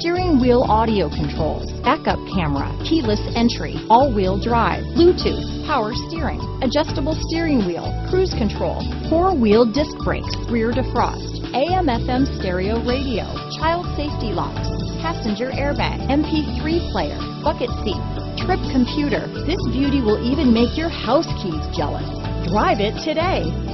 steering wheel audio controls, backup camera, keyless entry, all-wheel drive, Bluetooth, power steering, adjustable steering wheel, cruise control, four-wheel disc brakes, rear defrost, AM FM stereo radio, child safety locks, passenger airbag, MP3 player, bucket seats, trip computer. This beauty will even make your house keys jealous. Drive it today.